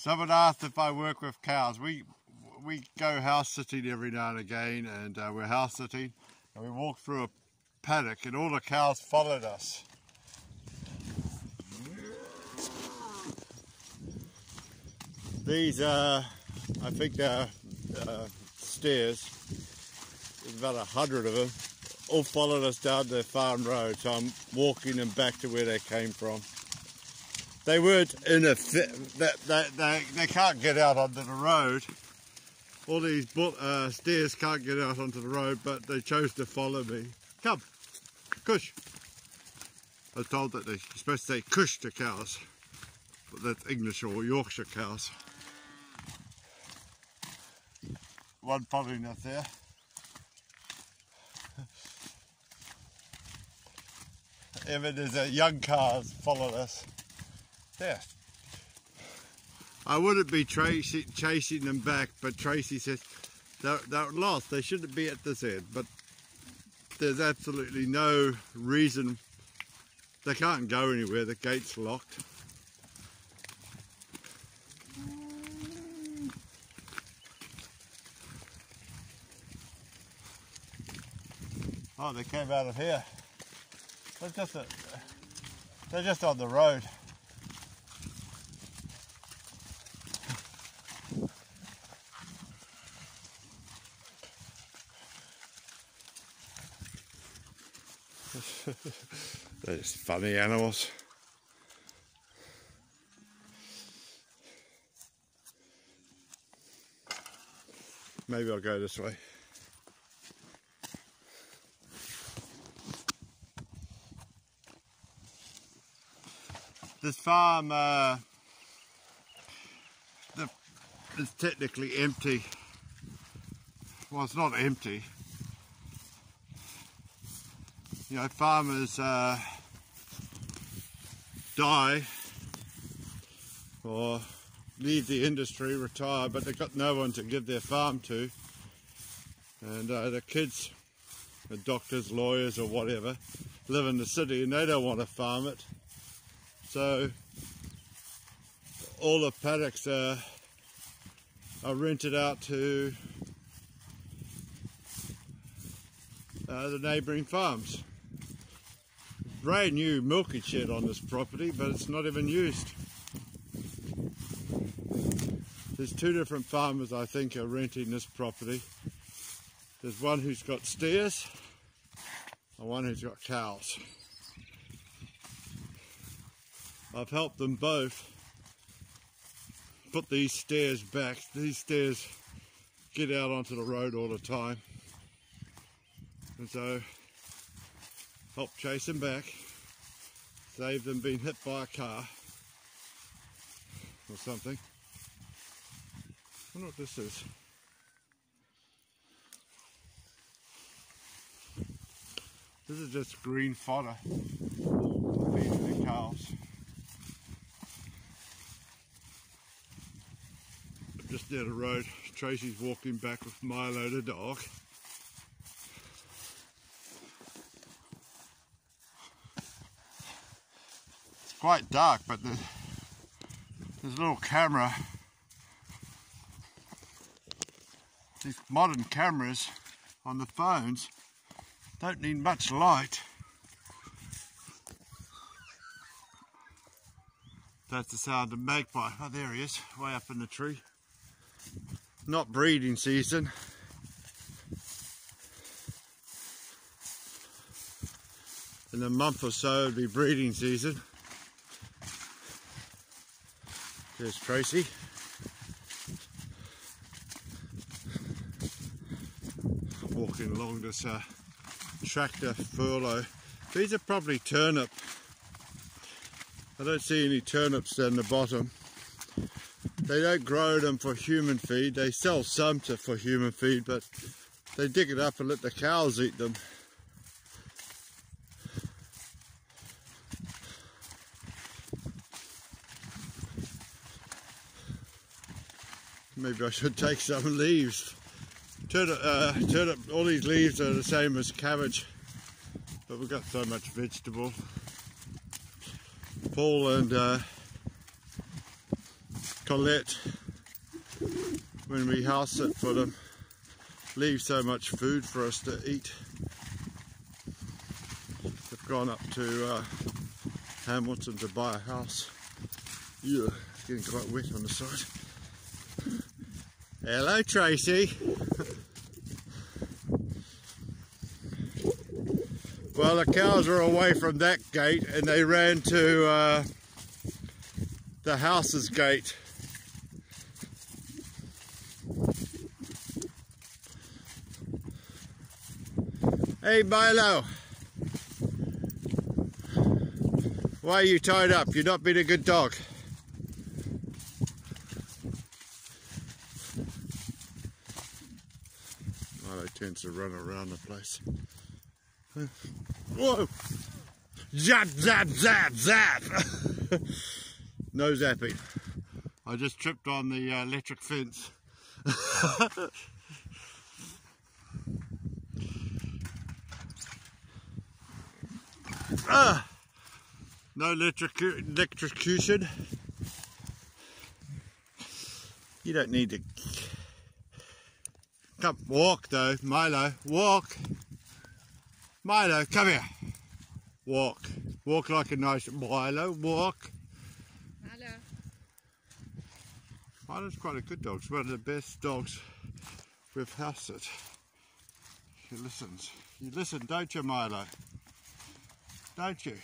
Someone asked if I work with cows. We we go house sitting every now and again, and uh, we're house sitting, and we walk through a paddock, and all the cows followed us. These are, I think they're uh, steers. There's about a hundred of them. All followed us down the farm road, so I'm walking them back to where they came from. They weren't in a fit, they, they, they, they can't get out onto the road. All these uh, steers can't get out onto the road, but they chose to follow me. Come, kush. I was told that they're supposed to say kush to cows, but that's English or Yorkshire cows. One following us there. Even there's a young cars following us. There. I wouldn't be chasing, chasing them back, but Tracey says they're, they're lost. They shouldn't be at this end. But there's absolutely no reason. They can't go anywhere. The gate's locked. Oh, they came out of here. They're just, a, they're just on the road. Just funny animals. Maybe I'll go this way. This farm uh, the, is technically empty. Well, it's not empty you know, farmers uh, die or leave the industry, retire, but they've got no one to give their farm to. And uh, the kids, the doctors, lawyers or whatever, live in the city and they don't want to farm it. So all the paddocks are, are rented out to uh, the neighbouring farms brand new milking shed on this property, but it's not even used. There's two different farmers I think are renting this property. There's one who's got steers and one who's got cows. I've helped them both put these stairs back. These stairs get out onto the road all the time. And so help chase them back, save them being hit by a car or something. I wonder what this is. This is just green fodder the. Just near the road, Tracey's walking back with Milo the dog. Quite dark, but the, there's a little camera. These modern cameras on the phones don't need much light. That's the sound of magpie. Oh, there he is, way up in the tree. Not breeding season. In a month or so, it'd be breeding season. There's Tracey. Walking along this uh, tractor furlough. These are probably turnip. I don't see any turnips down the bottom. They don't grow them for human feed. They sell some to, for human feed, but they dig it up and let the cows eat them. Maybe I should take some leaves. Turnip, uh, all these leaves are the same as cabbage, but we've got so much vegetable. Paul and uh, Colette, when we house it for them, leave so much food for us to eat. They've gone up to uh, Hamilton to buy a house. Yeah, it's getting quite wet on the side. Hello Tracey. well the cows are away from that gate and they ran to uh, the house's gate. Hey Milo, why are you tied up? You're not being a good dog. Milo tends to run around the place. Whoa! Zap, zap, zap, zap! no zapping. I just tripped on the uh, electric fence. ah, no electric electrocution. You don't need to come walk though, Milo. Walk, Milo. Come here. Walk. Walk like a nice Milo. Walk. Milo. Milo's quite a good dog. It's one of the best dogs we've housed it. He listens. You listen, don't you, Milo? Don't you?